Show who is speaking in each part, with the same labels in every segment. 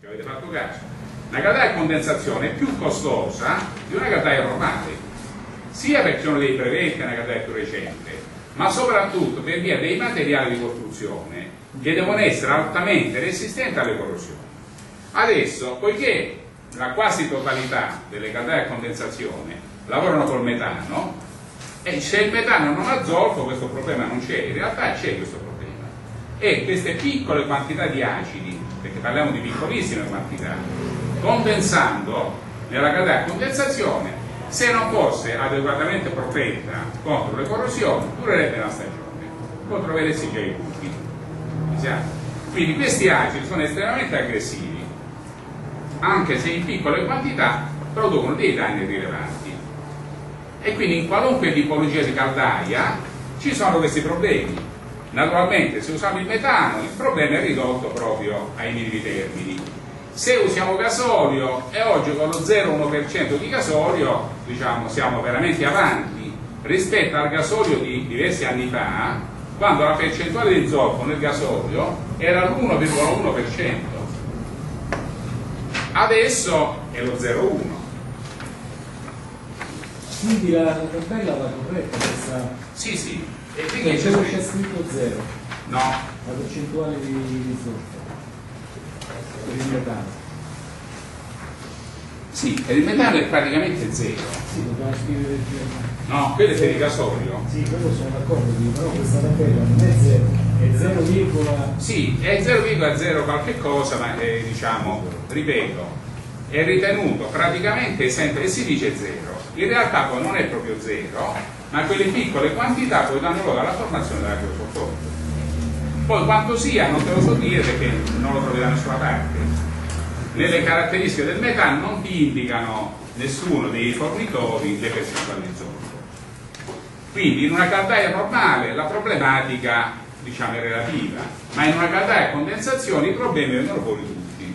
Speaker 1: che avete fatto caso. Una caldaia a condensazione è più costosa di una caldaia normale, sia perché sono dei brevetti, una caldaia più recente, ma soprattutto per via dei materiali di costruzione che devono essere altamente resistenti alle corrosioni. Adesso, poiché la quasi totalità delle caldaie a condensazione lavorano col metano, e se il metano non ha zolfo questo problema non c'è, in realtà c'è questo problema. E queste piccole quantità di acidi, perché parliamo di piccolissime quantità, condensando nella caldaia a condensazione, se non fosse adeguatamente protetta contro le corrosioni, durerebbe una stagione, con troveresti già i buchi. Quindi questi acidi sono estremamente aggressivi, anche se in piccole quantità producono dei danni rilevanti. E quindi in qualunque tipologia di caldaia ci sono questi problemi. Naturalmente se usiamo il metano il problema è ridotto proprio ai minimi termini. Se usiamo gasolio e oggi con lo 0,1% di gasolio diciamo, siamo veramente avanti rispetto al gasolio di diversi anni fa quando la percentuale di zolfo nel gasolio era l'1,1%. Adesso è lo 0,1%.
Speaker 2: Quindi la tabella va corretta questa.
Speaker 1: Sì, sì.
Speaker 2: E quindi c'è c'è scritto 0.
Speaker 1: No.
Speaker 2: La percentuale di, zolfo per il metano.
Speaker 1: Sì, per il metano è praticamente zero.
Speaker 2: Sì, dobbiamo scrivere il
Speaker 1: No, quello è per il gasolio.
Speaker 2: Sì, quello sono d'accordo, però questa tabella non è 0, è 0,
Speaker 1: Sì, è 0,0 qualche cosa, ma è, diciamo, ripeto, è ritenuto praticamente sempre, e si dice 0. In realtà poi non è proprio 0, ma quelle piccole quantità poi danno luogo alla formazione della cloroforto. Poi quanto sia non te lo so dire perché non lo trovi da nessuna parte. Nelle caratteristiche del metano non ti indicano nessuno dei fornitori le percentuali di zolfo. Quindi in una caldaia normale la problematica diciamo, è relativa, ma in una caldaia a condensazione i problemi vengono fuori tutti.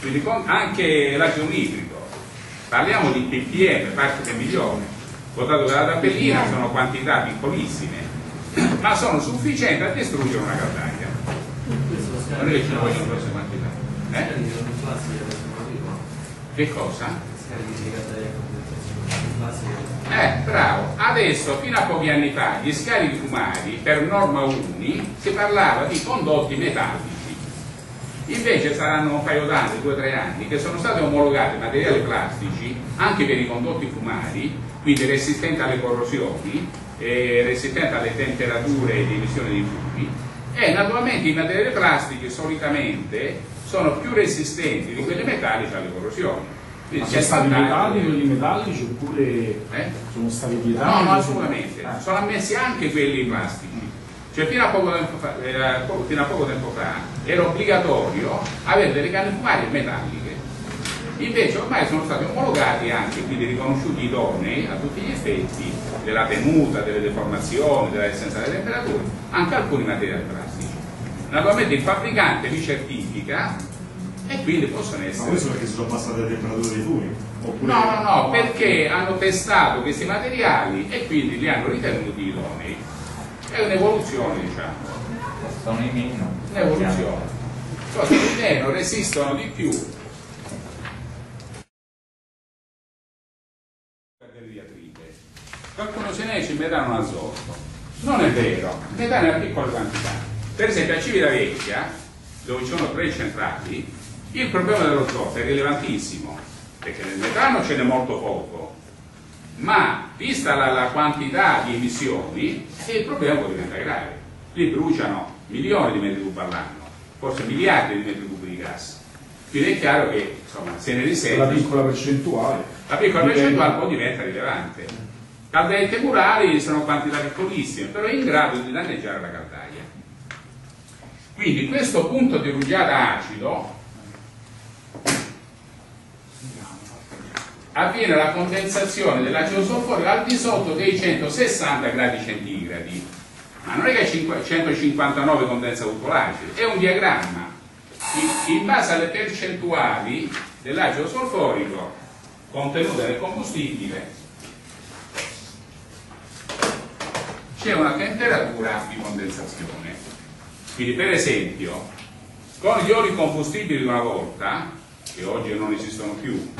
Speaker 1: Quindi anche l'acido nitrico, parliamo di ppm, parti per milione, votato dalla tabellina sono quantità piccolissime, ma sono sufficienti a distruggere una caldaia. Non è che ci vogliono queste quantità. Eh? Che cosa? Eh, bravo. Adesso, fino a pochi anni fa, gli scarichi fumari per norma UNI si parlava di condotti metallici. Invece saranno un paio d'anni, due o tre anni, che sono stati omologati materiali plastici anche per i condotti fumari, quindi resistenti alle corrosioni, eh, resistenti alle temperature di emissione di fumi, e naturalmente i materiali plastici solitamente sono più resistenti di quelli metallici alle corrosioni.
Speaker 3: Ma sono stati vietati quelli metallici oppure eh? sono stati vietati?
Speaker 1: No, no, assolutamente. Ah. Sono ammessi anche quelli plastici. Cioè fino a poco tempo fa, era, fino a poco tempo fa era obbligatorio avere delle canne fumarie metalliche. Invece ormai sono stati omologati anche, quindi riconosciuti idonei a tutti gli effetti della tenuta, delle deformazioni, della resistenza alle temperature, anche alcuni materiali plastici. Naturalmente il fabbricante li certifica e quindi possono essere...
Speaker 3: Ma questo perché sono passate le temperature dei fumi?
Speaker 1: Oppure... No, no, no, perché hanno testato questi materiali e quindi li hanno ritenuti idonei. È un'evoluzione, diciamo.
Speaker 4: Sono i meno.
Speaker 1: Un'evoluzione. Cose di meno resistono di più. Qualcuno se ne esce il metano azoto. Non è vero, metano è a piccole quantità. Per esempio a Civitavecchia, dove ci sono tre centrali, il problema dello zolfo è rilevantissimo, perché nel metano ce n'è molto poco, ma vista la, la quantità di emissioni, il problema può diventare grave. Lì bruciano milioni di metri cubi all'anno, forse miliardi di metri cubi di gas. Quindi è chiaro che insomma, se ne risente.
Speaker 3: La piccola percentuale.
Speaker 1: La piccola percentuale poi diventa rilevante. Caldaie temporali sono quantità piccolissime, però in grado di danneggiare la caldaia. Quindi questo punto di rugiada acido avviene la condensazione dell'acido solforico al di sotto dei 160 gradi centigradi. Ma non è che è 159 condensa tutto l'acido, è un diagramma. In base alle percentuali dell'acido solforico contenute nel combustibile c'è una temperatura di condensazione. Quindi per esempio con gli oli combustibili di una volta, che oggi non esistono più,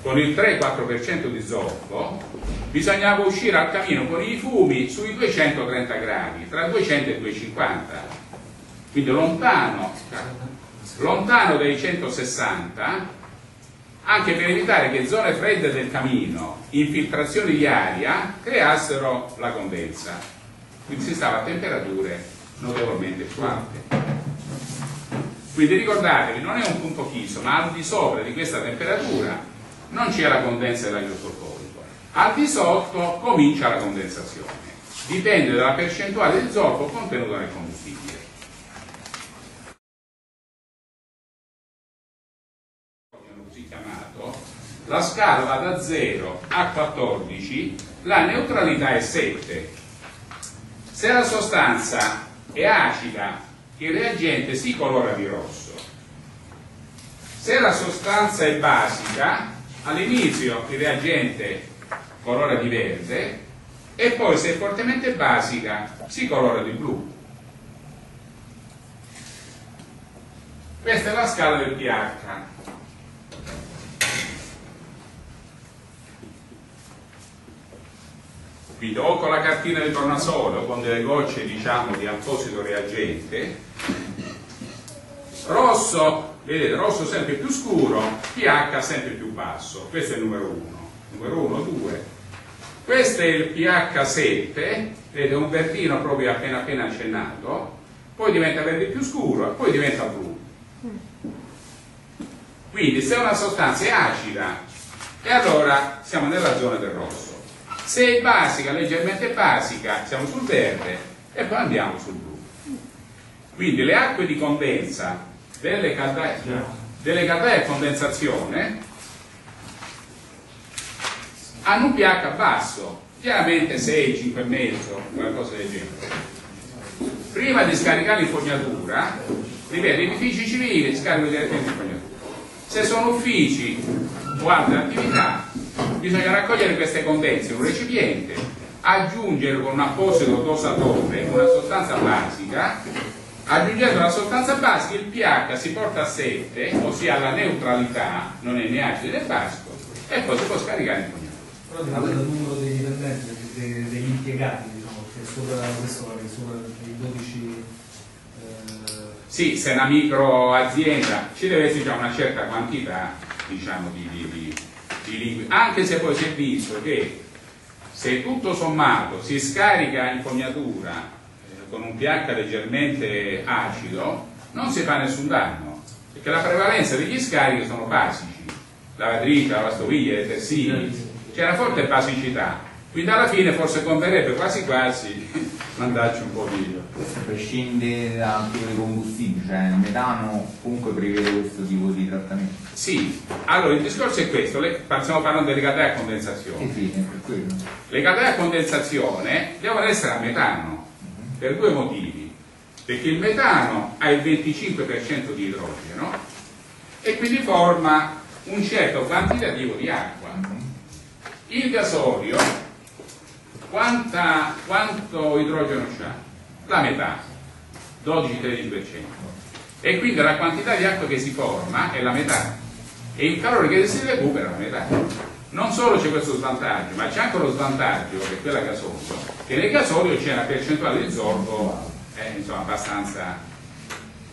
Speaker 1: con il 3-4% di zolfo, bisognava uscire al camino con i fumi sui 230 gradi, tra 200 e 250. Quindi lontano, lontano dai 160, anche per evitare che zone fredde del camino, infiltrazioni di aria, creassero la condensa. Quindi si stava a temperature notevolmente più alte. Quindi ricordatevi, non è un punto fisso, ma al di sopra di questa temperatura non c'è la condensa dell'idrosolforico. Al di sotto comincia la condensazione. Dipende dalla percentuale di zolfo contenuto nel combustibile. La scala va da 0 a 14, la neutralità è 7. Se la sostanza è acida il reagente si colora di rosso. Se la sostanza è basica, all'inizio il reagente colora di verde e poi se è fortemente basica si colora di blu. Questa è la scala del pH. Quindi o con la cartina di tornasole o con delle gocce diciamo di apposito reagente. Rosso vedete rosso sempre più scuro pH sempre più basso. Questo è il numero 1 numero 1, 2 questo è il pH 7 vedete un verdino proprio appena appena accennato. Poi diventa verde più scuro poi diventa blu. Quindi se una sostanza è acida. E allora siamo nella zona del rosso se è basica, leggermente basica, siamo sul verde e poi andiamo sul blu. Quindi le acque di condensa delle caldaie, delle caldaie a condensazione hanno un pH basso, chiaramente 6, 5,5, qualcosa del genere. Prima di scaricare l'infognatura, ripeto, edifici civili scaricano direttamente l'infognatura. Se sono uffici o altre attività, bisogna raccogliere queste condense in un recipiente, aggiungere con un apposito dosatore una sostanza basica, aggiungendo la sostanza basica il pH si porta a 7, ossia alla neutralità, non è né acido né basico, e poi si può scaricare in fognatura.
Speaker 2: Però dipende dal numero dei dipendenti, dei- degli impiegati, diciamo, che sopra questo vale, sopra i 12 eh,
Speaker 1: Sì, se è una micro azienda ci deve essere già una certa quantità diciamo, di, di, di, di liquidi, anche se poi si è visto che se tutto sommato si scarica in eh, con un pH leggermente acido, non si fa nessun danno, perché la prevalenza degli scarichi sono basici, lavatrice, lavastoviglie, detersivi, c'è una forte basicità, quindi alla fine forse converrebbe quasi quasi mandarci un po' di...
Speaker 4: Questo prescinde dal tipo di combustibile, cioè il metano comunque prevede questo tipo di trattamento.
Speaker 1: Sì, allora il discorso è questo, le- stiamo parlando delle catene a condensazione.
Speaker 4: Sì, sì, per quello.
Speaker 1: Le catene a condensazione devono essere a metano per due motivi. Perché il metano ha il 25% di idrogeno e quindi forma un certo quantitativo di acqua. Il gasolio quanta- quanto idrogeno ha? La metà, 12-13%. E quindi la quantità di acqua che si forma è la metà e il calore che si recupera è la metà. Non solo c'è questo svantaggio, ma c'è anche lo svantaggio, che è quella gasolio, che nel gasolio c'è una percentuale di zolfo eh, insomma, abbastanza...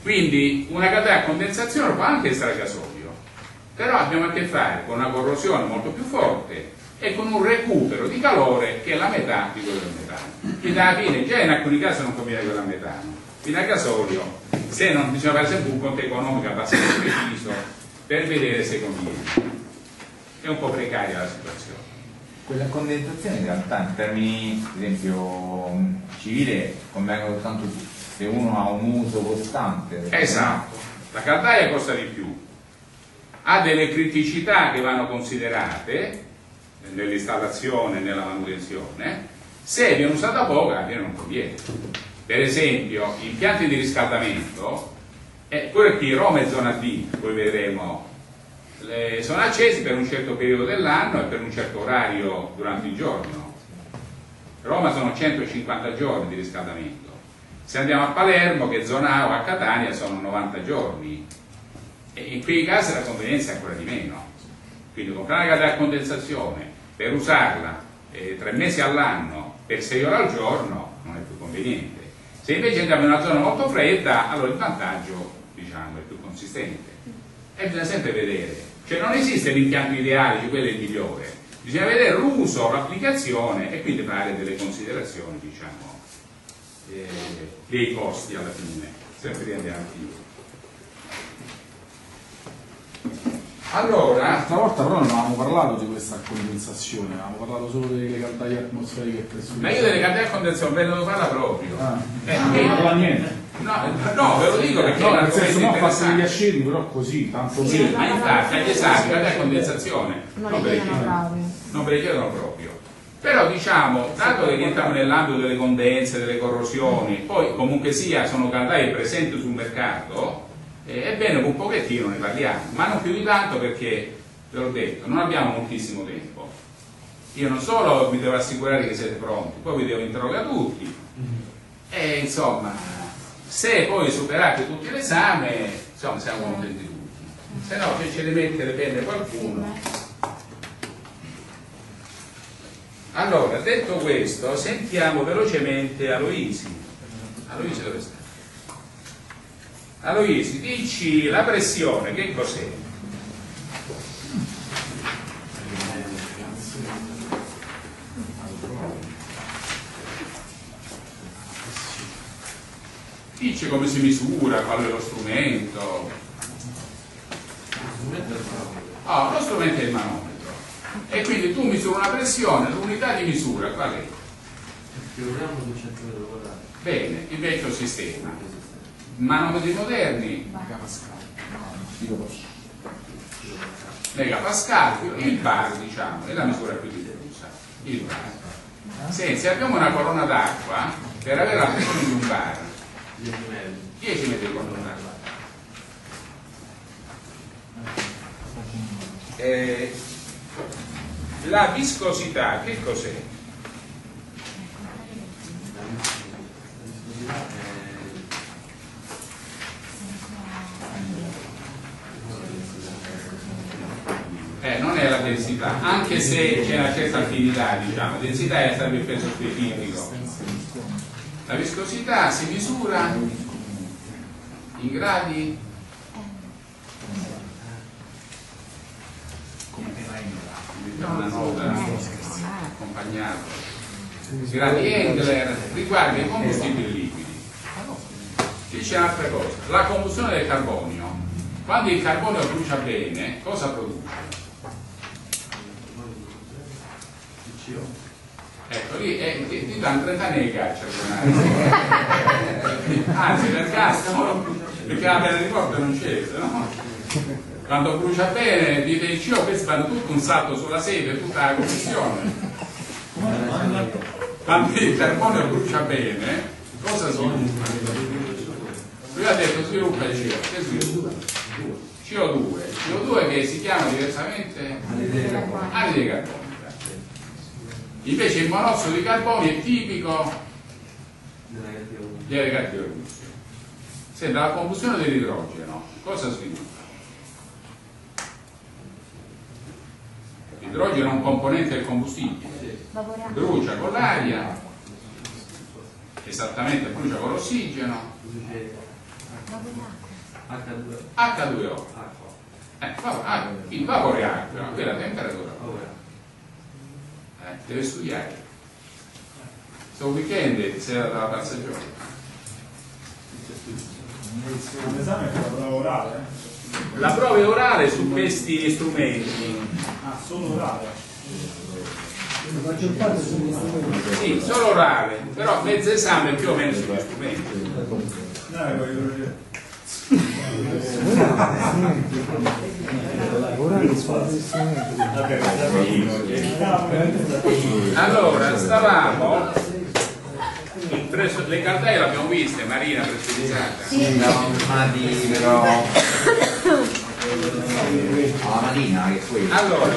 Speaker 1: Quindi una catena a condensazione può anche essere a gasolio, però abbiamo a che fare con una corrosione molto più forte e con un recupero di calore che è la metà di quello del metano. Quindi alla fine già in alcuni casi non conviene quello al metano. Quindi a gasolio, se non bisogna fare sempre un conto economico abbastanza preciso per vedere se conviene. È un po' precaria la situazione.
Speaker 4: Quella condensazione in realtà in termini, ad esempio, civile convengono soltanto se uno ha un uso costante.
Speaker 1: Esatto, la caldaia costa di più, ha delle criticità che vanno considerate nell'installazione e nella manutenzione, se viene usata poco alla fine non conviene. Per esempio, impianti di riscaldamento, eh, pure qui Roma è zona D, poi vedremo, le- sono accesi per un certo periodo dell'anno e per un certo orario durante il giorno. Roma sono 150 giorni di riscaldamento. Se andiamo a Palermo, che è zona A, o a Catania, sono 90 giorni. E in quei casi la convenienza è ancora di meno. Quindi comprare una caldaia a condensazione per usarla eh, tre mesi all'anno per 6 ore al giorno non è più conveniente. Se invece andiamo in una zona molto fredda, allora il vantaggio diciamo, è più consistente. E bisogna sempre vedere. Cioè non esiste l'impianto ideale, cioè quello è il migliore. Bisogna vedere l'uso, l'applicazione e quindi fare delle considerazioni, diciamo, eh, dei costi alla fine, sempre di andare avanti. Allora,
Speaker 3: Stavolta però non avevamo parlato di questa condensazione, avevamo parlato solo delle caldaie atmosferiche e pressioni.
Speaker 1: ma io delle caldaie a condensazione ve ne devo farla proprio.
Speaker 3: Ah,
Speaker 1: Eh,
Speaker 3: non
Speaker 1: eh,
Speaker 3: parla niente.
Speaker 1: no, no, ve lo dico perché
Speaker 3: No,
Speaker 1: è un
Speaker 3: nel senso
Speaker 1: argomento
Speaker 3: non fatti gli
Speaker 1: interessante.
Speaker 3: asceti, però così, tanto
Speaker 5: Sì,
Speaker 3: per...
Speaker 1: Ma infatti agli esami, caldaia a condensazione,
Speaker 5: Non
Speaker 1: non ve le
Speaker 5: chiedono
Speaker 1: chiedono.
Speaker 5: proprio.
Speaker 1: non ve le chiedono proprio. Però diciamo, dato che rientriamo nell'ambito delle condense, delle corrosioni, poi comunque sia sono caldaie presenti sul mercato, eh, bene che un pochettino ne parliamo, ma non più di tanto perché, ve l'ho detto, non abbiamo moltissimo tempo. Io non solo vi devo assicurare che siete pronti, poi vi devo interrogare tutti. E insomma, se poi superate tutti l'esame, insomma siamo contenti tutti. Se no, se ce le mette le penne qualcuno. Allora, detto questo, sentiamo velocemente Aloisi. Aloisi dove sta? Aloisi, dici la pressione, che cos'è? Dici come si misura, qual è lo strumento. Ah, lo strumento è il manometro. E quindi tu misuri una pressione, l'unità di misura qual è?
Speaker 6: Chilorammo su centimetro quadrato.
Speaker 1: Bene, il vecchio sistema. Manometri moderni, megapascal, il bar diciamo, è la misura più diffusa. Il bar. Se, se abbiamo una colonna d'acqua, per avere la pressione di un bar,
Speaker 6: 10 metri.
Speaker 1: 10 metri quadrati. Eh, la viscosità, che cos'è? Eh, non è la densità, anche se c'è una certa affinità, diciamo, densità è sempre il peso specifico. La viscosità si misura in gradi da una nota accompagnato. Gradi Engler riguarda i combustibili liquidi. Dice un'altra cosa, la combustione del carbonio. Quando il carbonio brucia bene, cosa produce?
Speaker 6: è
Speaker 1: Ecco, lì danno 30 anni di caccia. Anzi, nel caso, perché la pena di morte non c'è, no? Quando brucia bene, dite il CIO, questi fanno tutto un salto sulla sede, tutta la commissione. Quando il carbonio brucia bene, cosa sviluppa? Lui ha detto sviluppa il CO, che sviluppa? CO2, CO2 che si chiama diversamente anidride carbonica. Invece il monossido di carbonio è tipico delle combustioni. Sembra la combustione dell'idrogeno, cosa sviluppa? L'idrogeno è un componente del combustibile, brucia con l'aria, esattamente brucia con l'ossigeno,
Speaker 6: Produce H2O.
Speaker 1: H2O.
Speaker 6: Acqua.
Speaker 1: Eh, va- ah, il vapore acqua, quella è la temperatura. Eh, deve studiare. Sto weekend si era dalla passeggiata.
Speaker 7: L'esame è la prova orale?
Speaker 1: La prova è orale su questi strumenti.
Speaker 7: Ah, solo orale.
Speaker 2: La maggior parte sono strumenti.
Speaker 1: Sì, solo orale, però mezzo esame più o meno sugli strumenti. Allora, stavamo presso le caldaie le abbiamo viste, Marina pressurizzata.
Speaker 4: Siamo fermati però alla mattina che poi
Speaker 1: Allora,